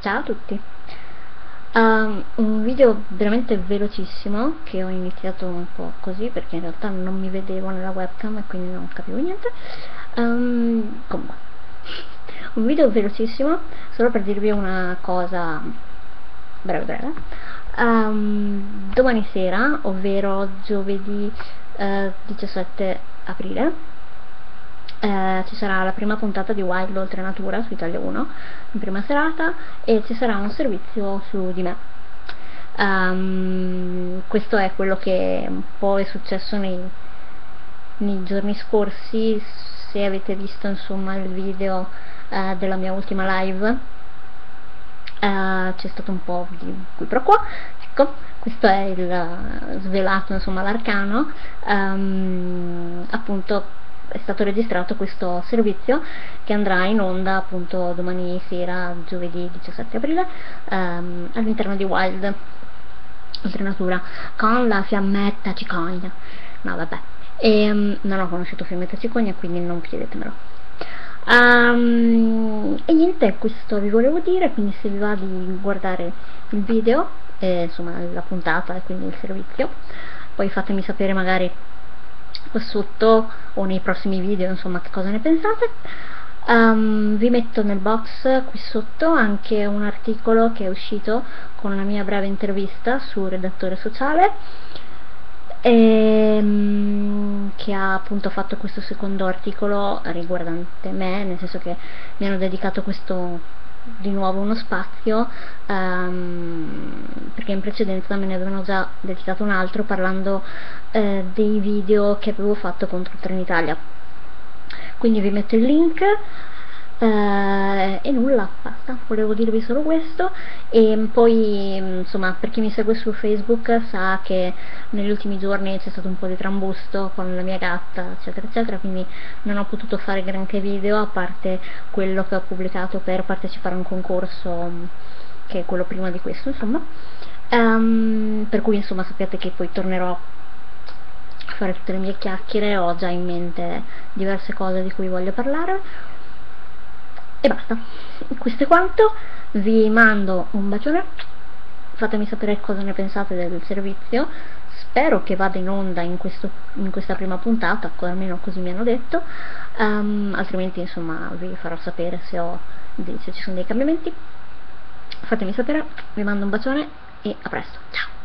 Ciao a tutti! Um, un video veramente velocissimo che ho iniziato un po' così perché in realtà non mi vedevo nella webcam e quindi non capivo niente. Um, comunque, un video velocissimo solo per dirvi una cosa breve breve. Um, domani sera, ovvero giovedì uh, 17 aprile, eh, ci sarà la prima puntata di Wild Oltre Natura su Italia 1 in prima serata e ci sarà un servizio su di me. Um, questo è quello che un po' è successo nei, nei giorni scorsi. Se avete visto insomma il video uh, della mia ultima live Uh, c'è stato un po' di qui pro qua ecco. Questo è il uh, svelato insomma l'arcano. Um, appunto è stato registrato questo servizio che andrà in onda appunto domani sera, giovedì 17 aprile, ehm, all'interno di Wild Alternatura con la fiammetta cicogna. No, vabbè. E, um, non ho conosciuto fiammetta cicogna, quindi non chiedetemelo. Um, e niente, questo vi volevo dire, quindi se vi va di guardare il video, eh, insomma la puntata e quindi il servizio, poi fatemi sapere magari sotto o nei prossimi video insomma che cosa ne pensate. Um, vi metto nel box qui sotto anche un articolo che è uscito con una mia breve intervista su redattore sociale ehm, che ha appunto fatto questo secondo articolo riguardante me nel senso che mi hanno dedicato questo di nuovo uno spazio um, perché in precedenza me ne avevano già dedicato un altro parlando eh, dei video che avevo fatto contro Trenitalia. Quindi vi metto il link eh, e nulla, basta, volevo dirvi solo questo. E poi insomma per chi mi segue su Facebook sa che negli ultimi giorni c'è stato un po' di trambusto con la mia gatta eccetera eccetera. Quindi non ho potuto fare granché video a parte quello che ho pubblicato per partecipare a un concorso che è quello prima di questo insomma. Um, per cui insomma sappiate che poi tornerò a fare tutte le mie chiacchiere. Ho già in mente diverse cose di cui voglio parlare e basta. Questo è quanto. Vi mando un bacione. Fatemi sapere cosa ne pensate del servizio. Spero che vada in onda in, questo, in questa prima puntata almeno così mi hanno detto. Um, altrimenti insomma vi farò sapere se, ho, se ci sono dei cambiamenti. Fatemi sapere. Vi mando un bacione e a presto. Ciao